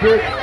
Patrick